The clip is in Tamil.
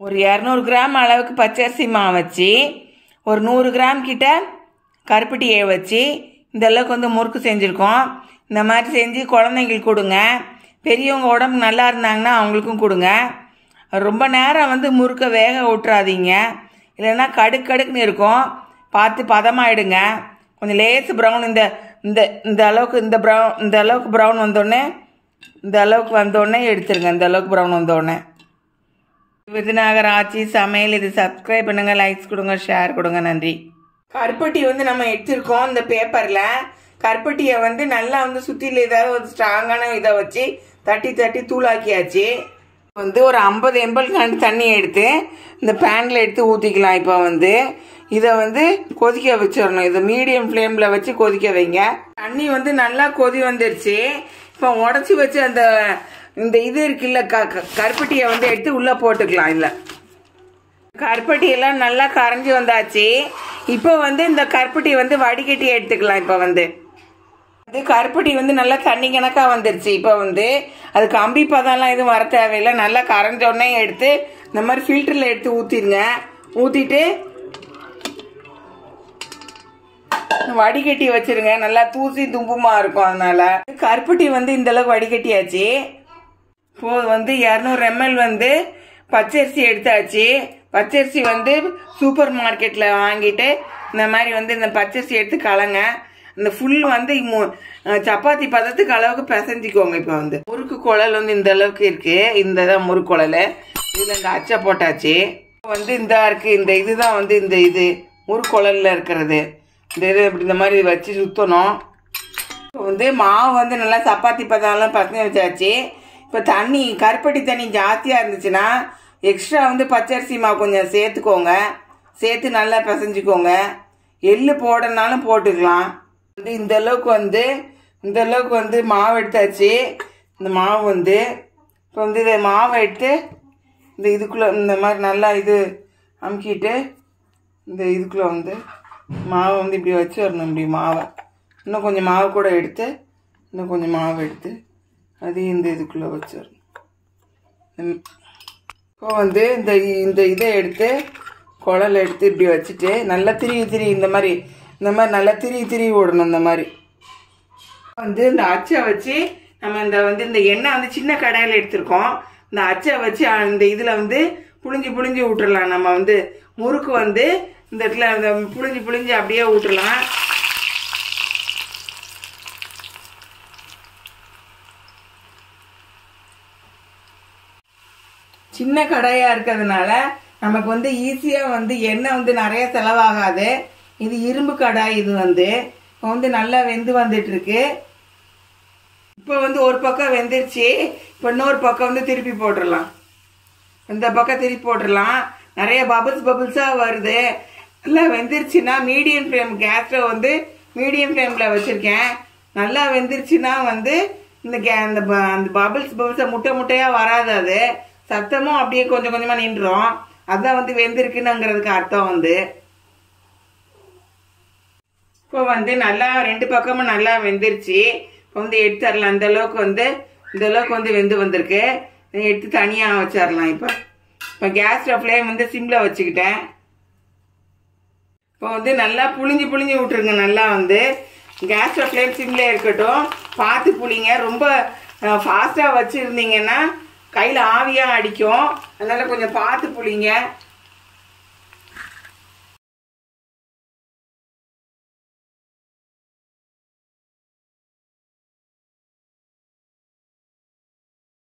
ஒரு இரநூறு கிராம் அளவுக்கு பச்சரிசி மாவு வச்சு ஒரு நூறு கிராம் கிட்ட கருப்பட்டியை வச்சு இந்த அளவுக்கு வந்து முறுக்கு செஞ்சுருக்கோம். இந்த மாதிரி செஞ்சு குழந்தைங்களுக்கு கொடுங்க. பெரியவங்க உடம்பு நல்லா இருந்தாங்கன்னா அவங்களுக்கும் கொடுங்க. ரொம்ப நேரம் வந்து முறுக்கை வேக விட்டுறாதீங்க இல்லைன்னா கடுக்கு கடுக்குன்னு இருக்கும். பார்த்து பதமாயிடுங்க. கொஞ்சம் லேசு ப்ரௌன் இந்த இந்த இந்த அளவுக்கு இந்த ப்ரௌன் இந்த அளவுக்கு ப்ரௌன் வந்தோடனே இந்த அளவுக்கு வந்தோடனே எடுத்துருங்க. இந்த அளவுக்கு ப்ரௌன் வந்தோடனே. விருதுநகர் ஆட்சி சமையல் இது சப்ஸ்கிரைப் பண்ணுங்க லைக்ஸ் கொடுங்க ஷேர் கொடுங்க நன்றி. கருப்பட்டி வந்து நம்ம எடுத்திருக்கோம் இந்த பேப்பரில் கருப்பட்டியை வந்து நல்லா வந்து சுற்றில ஏதாவது ஒரு ஸ்ட்ராங்கான இதை வச்சு தட்டி தட்டி தூளாக்கியாச்சு. வந்து ஒரு ஐம்பது எம்பல் கண்டு தண்ணி எடுத்து இந்த பேனில் எடுத்து ஊற்றிக்கலாம் இப்போ வந்து. இதை வந்து கொதிக்க வச்சிடணும். இதை மீடியம் ஃப்ளேமில் வச்சு கொதிக்க வைங்க. தண்ணி வந்து நல்லா கொதி வந்துருச்சு. இப்போ உடச்சி வச்சு அந்த இந்த இது இருக்குல்ல க கருப்பட்டியை வந்து எடுத்து உள்ளே போட்டுக்கலாம் இல்லை கருப்பட்டி எல்லாம் நல்லா கரைஞ்சி வந்தாச்சு. இப்போ வந்து இந்த கருப்பட்டி வந்து வடிகட்டி எடுத்துக்கலாம் இப்போ வந்து. அது கருப்பட்டி வந்து நல்லா தண்ணி கணக்காக வந்துருச்சு. இப்போ வந்து அது கம்பி பதம்லாம் எதுவும் வர தேவையில்லை. நல்லா கரைஞ்ச உடனே எடுத்து இந்த மாதிரி ஃபில்டரில் எடுத்து ஊற்றிடுங்க ஊற்றிட்டு வடிகட்டி வச்சிருங்க. நல்லா தூசி தும்புமா இருக்கும் அதனால. கருப்பட்டி வந்து இந்த அளவுக்கு வடிகட்டியாச்சு. வந்து இரநூறு எம்எல் வந்து பச்சரிசி எடுத்தாச்சு. பச்சரிசி வந்து சூப்பர் மார்க்கெட்டில் வாங்கிட்டு இந்த மாதிரி வந்து இந்த பச்சரிசி எடுத்து கலங்க. இந்த ஃபுல் வந்து மு- சப்பாத்தி பதத்துக்கு அளவுக்கு பிசைஞ்சிக்கோங்க இப்போ வந்து. முறுக்கு குழல் வந்து இந்த அளவுக்கு இருக்கு. இந்த தான் முறுக்கு குழல். இதில் இந்த அச்சை போட்டாச்சு. இப்போ வந்து இந்த இருக்கு. இந்த இதுதான் வந்து இந்த இது. முறுக்கு குழல்ல இருக்கிறது. இந்த இது இப்படி இந்த மாதிரி வச்சு சுற்றணும் இப்போ வந்து மாவு வந்து நல்லா சப்பாத்தி பதம்லாம் பசங்க வச்சாச்சு. இப்போ தண்ணி கருப்பட்டி தண்ணி ஜாஸ்தியாக இருந்துச்சுன்னா எக்ஸ்ட்ரா வந்து பச்சரிசி மாவு கொஞ்சம் சேர்த்துக்கோங்க. சேர்த்து நல்லா பிசைஞ்சுக்கோங்க. எள்ளு போடனாலும் போட்டுக்கலாம். வந்து இந்த அளவுக்கு வந்து இந்த அளவுக்கு வந்து மாவு எடுத்தாச்சு. இந்த மாவு வந்து இப்போ வந்து இதை மாவை எடுத்து இந்த இதுக்குள்ளே இந்த மாதிரி நல்லா இது அமுக்கிட்டு இந்த இதுக்குள்ளே வந்து மாவை வந்து இப்படி வச்சு வரணும் இப்படி மாவை. இன்னும் கொஞ்சம் மாவு கூட எடுத்து இன்னும் கொஞ்சம் மாவு எடுத்து அதையும் இந்த இதுக்குள்ளே வச்சிடணும். ம். இப்போ வந்து இந்த இந்த இதை எடுத்து குழல் எடுத்து இப்படி வச்சுட்டு நல்லா திரி திரி இந்த மாதிரி இந்த மாதிரி நல்லா திரி திரி விடணும் இந்த மாதிரி. வந்து இந்த அச்சை வச்சு நம்ம இந்த வந்து இந்த எண்ணெய் வந்து சின்ன கடாயில் எடுத்திருக்கோம். இந்த அச்சை வச்சு இந்த இதில் வந்து புழிஞ்சு புழிஞ்சு விட்டுறலாம் நம்ம வந்து முறுக்கு வந்து இந்த இடத்துல அந்த புழிஞ்சு புழிஞ்சு அப்படியே விட்டுறலாம் சின்ன கடையாக இருக்கிறதுனால நமக்கு வந்து ஈஸியா வந்து எண்ணெய் வந்து நிறைய செலவாகாது. இது இரும்பு கடாய் இது வந்து. இப்போ வந்து நல்லா வெந்து வந்துட்டு இருக்கு இப்போ வந்து ஒரு பக்கம் வெந்துருச்சு. இப்போ இன்னொரு பக்கம் வந்து திருப்பி போட்டுடலாம் இந்த பக்கம் திருப்பி போட்டுடலாம் நிறைய பபுள்ஸ் பபுள்ஸாக வருது. எல்லாம் வெந்துருச்சுன்னா மீடியம் ஃப்ளேம் கேஸில் வந்து மீடியம் ஃப்ளேமில் வச்சுருக்கேன். நல்லா வெந்துருச்சுன்னா வந்து இந்த கே அந்த ப- அந்த பபுள்ஸ் பபுள்ஸை முட்டை முட்டையாக வராது அது. சத்தமும் அப்படியே கொஞ்சம் கொஞ்சமாக நின்றுடும் அதான் வந்து வெந்திருக்குன்னுங்கிறதுக்கு அர்த்தம் வந்து. இப்போ வந்து நல்லா ரெண்டு பக்கமும் நல்லா வெந்துருச்சு. இப்போ வந்து எடுத்துடலாம் அந்த அளவுக்கு வந்து இந்த அளவுக்கு வந்து வெந்து வந்திருக்கு. எடுத்து தனியாக வச்சிடலாம் இப்போ. இப்போ கேஸ் ஃப்ளேம் வந்து சிம்மில் வச்சுக்கிட்டேன். இப்போ வந்து நல்லா புளிஞ்சு புளிஞ்சு விட்டுருங்க. நல்லா வந்து கேஸ் ஃப்ளேம் சிம்மில் இருக்கட்டும். பார்த்து புளிங்க ரொம்ப ஃபாஸ்ட்டாக வச்சுருந்தீங்கன்னா கையில் ஆவியாக அடிக்கும். அதனால் கொஞ்சம் பார்த்து புளிங்க.